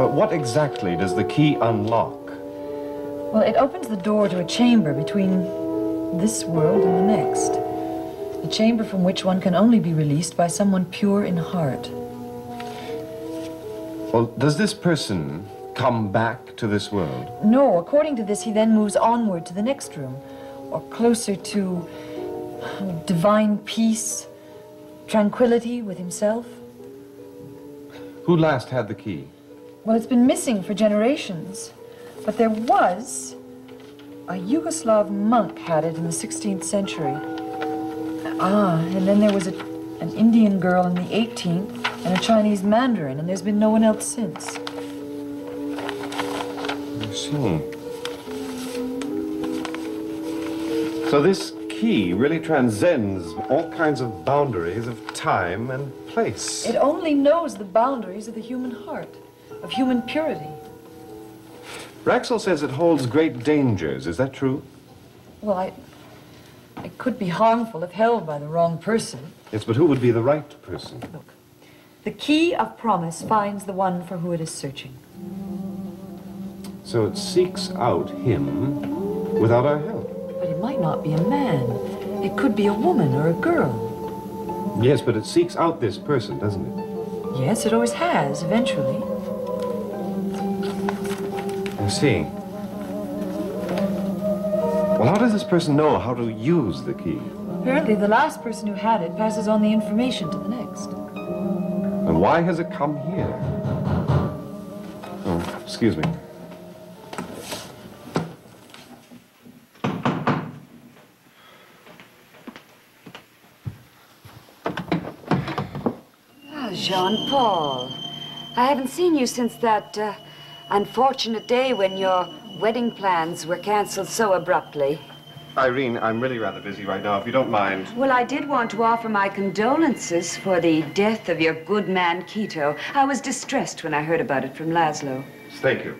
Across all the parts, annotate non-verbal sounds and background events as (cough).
But what exactly does the key unlock? Well, it opens the door to a chamber between this world and the next. A chamber from which one can only be released by someone pure in heart. Well, does this person come back to this world? No, according to this, he then moves onward to the next room, or closer to divine peace, tranquility with himself. Who last had the key? Well, it's been missing for generations. But there was a Yugoslav monk had it in the 16th century. Ah, and then there was a, an Indian girl in the 18th and a Chinese mandarin, and there's been no one else since. I see. So this key really transcends all kinds of boundaries of time and place. It only knows the boundaries of the human heart, of human purity. Raxl says it holds great dangers. Is that true? Well, I... It could be harmful if held by the wrong person. Yes, but who would be the right person? Look, the key of promise finds the one for who it is searching. So it seeks out him without our help. But it might not be a man. It could be a woman or a girl. Yes, but it seeks out this person, doesn't it? Yes, it always has, eventually. I see. Well, how does this person know how to use the key? Apparently, the last person who had it passes on the information to the next. And why has it come here? Oh, excuse me. Oh, Jean-Paul. I haven't seen you since that uh, unfortunate day when your wedding plans were canceled so abruptly. Irene, I'm really rather busy right now, if you don't mind. Well, I did want to offer my condolences for the death of your good man, Quito. I was distressed when I heard about it from Laszlo. Thank you.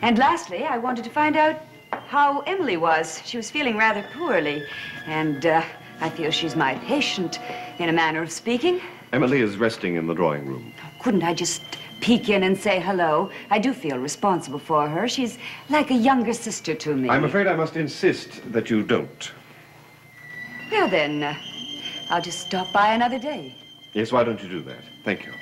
And lastly, I wanted to find out how Emily was. She was feeling rather poorly, and uh, I feel she's my patient, in a manner of speaking. Emily is resting in the drawing room. Couldn't I just peek in and say hello? I do feel responsible for her. She's like a younger sister to me. I'm afraid I must insist that you don't. Well, then, uh, I'll just stop by another day. Yes, why don't you do that? Thank you.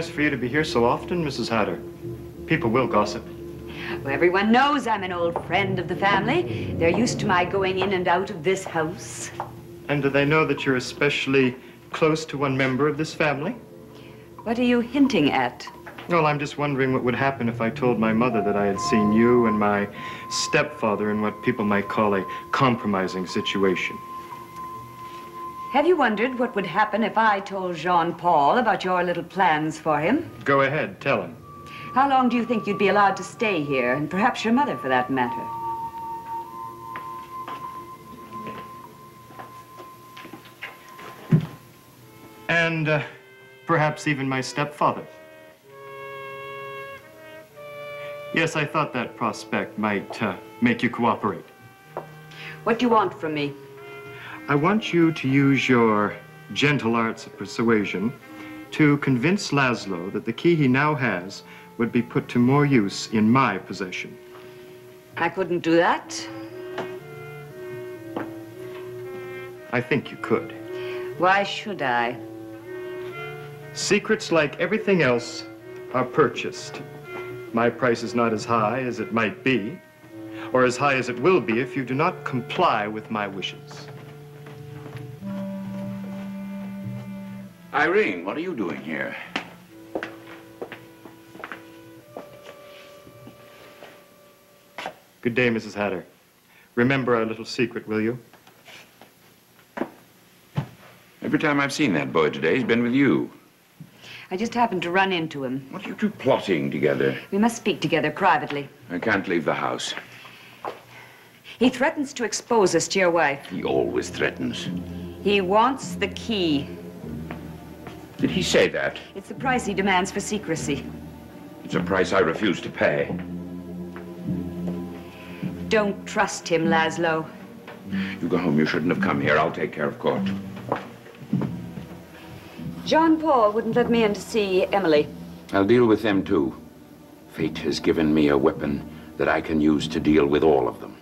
Wise for you to be here so often, Mrs. Hatter? People will gossip. Well, everyone knows I'm an old friend of the family. They're used to my going in and out of this house. And do they know that you're especially close to one member of this family? What are you hinting at? Well, I'm just wondering what would happen if I told my mother that I had seen you and my stepfather in what people might call a compromising situation. Have you wondered what would happen if I told Jean-Paul about your little plans for him? Go ahead, tell him. How long do you think you'd be allowed to stay here, and perhaps your mother for that matter? And uh, perhaps even my stepfather. Yes, I thought that prospect might uh, make you cooperate. What do you want from me? I want you to use your gentle arts of persuasion to convince Laszlo that the key he now has would be put to more use in my possession. I couldn't do that. I think you could. Why should I? Secrets, like everything else, are purchased. My price is not as high as it might be, or as high as it will be if you do not comply with my wishes. Irene, what are you doing here? Good day, Mrs. Hatter. Remember our little secret, will you? Every time I've seen that boy today, he's been with you. I just happened to run into him. What are you two plotting together? We must speak together privately. I can't leave the house. He threatens to expose us to your wife. He always threatens. He wants the key. Did he say that? It's the price he demands for secrecy. It's a price I refuse to pay. Don't trust him, Laszlo. You go home. You shouldn't have come here. I'll take care of court. Jean-Paul wouldn't let me in to see Emily. I'll deal with them too. Fate has given me a weapon that I can use to deal with all of them.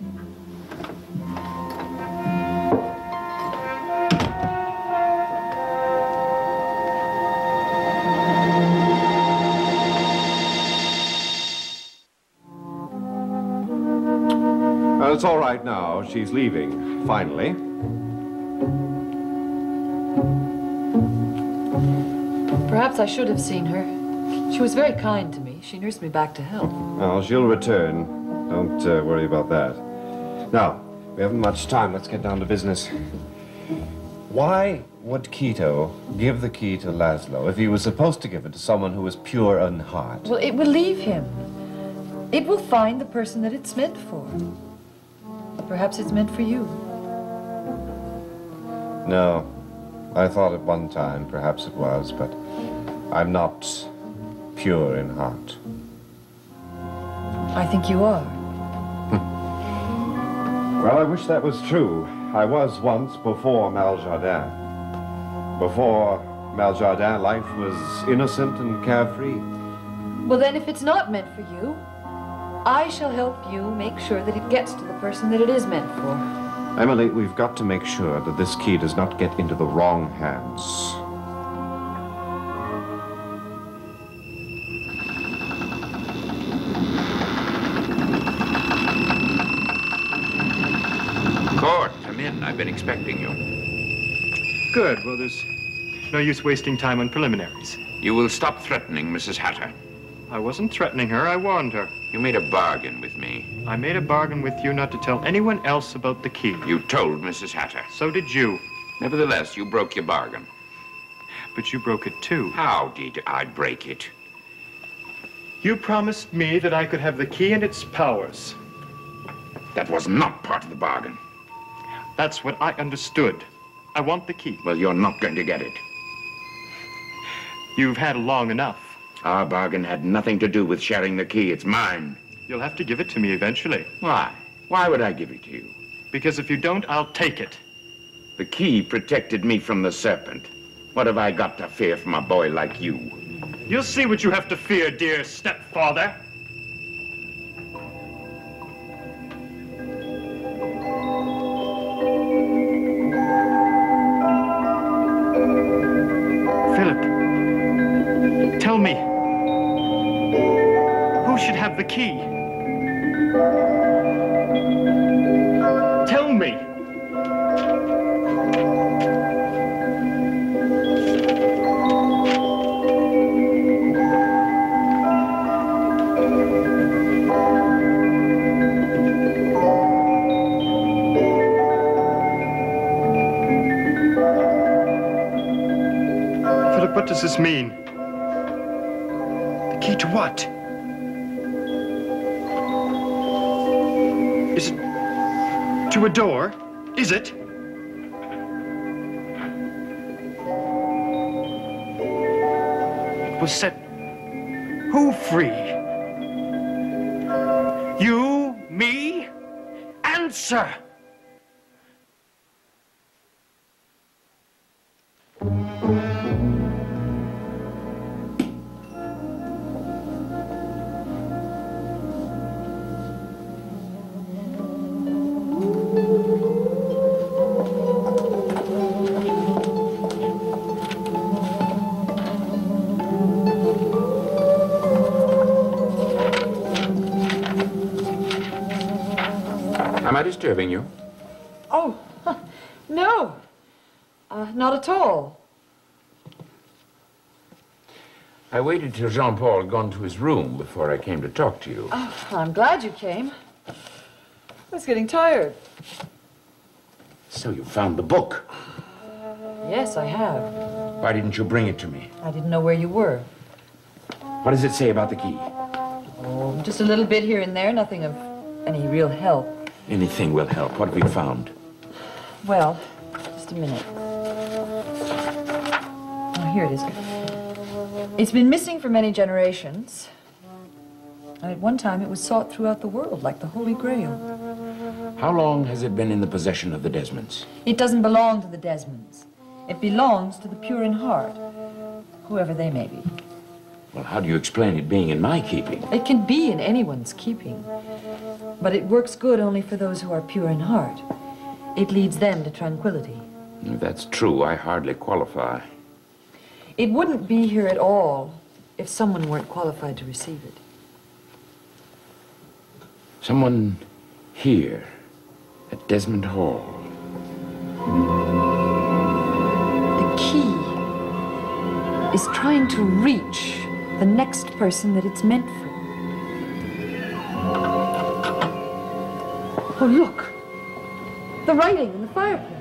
It's all right now. She's leaving, finally. Perhaps I should have seen her. She was very kind to me. She nursed me back to health. Well, she'll return. Don't uh, worry about that. Now, we haven't much time. Let's get down to business. Why would Quito give the key to Laszlo if he was supposed to give it to someone who was pure in heart? Well, it will leave him. It will find the person that it's meant for. Perhaps it's meant for you. No. I thought at one time perhaps it was, but I'm not pure in heart. I think you are. (laughs) Well, I wish that was true. I was once before Maljardin. Before Maljardin, life was innocent and carefree. Well, then, if it's not meant for you, I shall help you make sure that it gets to the person that it is meant for. Emily, we've got to make sure that this key does not get into the wrong hands. Court, come in. I've been expecting you. Good. Well, there's no use wasting time on preliminaries. You will stop threatening Mrs. Hatter. I wasn't threatening her. I warned her. You made a bargain with me. I made a bargain with you not to tell anyone else about the key. You told Mrs. Hatter. So did you. Nevertheless, you broke your bargain. But you broke it too. How did I break it? You promised me that I could have the key and its powers. That was not part of the bargain. That's what I understood. I want the key. Well, you're not going to get it. You've had long enough. Our bargain had nothing to do with sharing the key. It's mine. You'll have to give it to me eventually. Why? Why would I give it to you? Because if you don't, I'll take it. The key protected me from the serpent. What have I got to fear from a boy like you? You'll see what you have to fear, dear stepfather. Me, who should have the key? Tell me. Philip, what does this mean? Is it to a door? Is it? It will set who free? You, me? Answer! Am I disturbing you? Oh, no. Uh, not at all. I waited till Jean Paul had gone to his room before I came to talk to you. Oh, I'm glad you came. I was getting tired. So you found the book. Yes, I have. Why didn't you bring it to me? I didn't know where you were. What does it say about the key? Oh, just a little bit here and there, nothing of any real help. Anything will help. What have you found? Well, just a minute. Oh, here it is. It's been missing for many generations. And at one time, it was sought throughout the world like the Holy Grail. How long has it been in the possession of the Desmonds? It doesn't belong to the Desmonds. It belongs to the pure in heart, whoever they may be. Well, how do you explain it being in my keeping? It can be in anyone's keeping, but it works good only for those who are pure in heart. It leads them to tranquility. That's true, I hardly qualify. It wouldn't be here at all if someone weren't qualified to receive it. Someone here at Desmond Hall. The key is trying to reach the next person that it's meant for. Oh, look! The writing in the fireplace.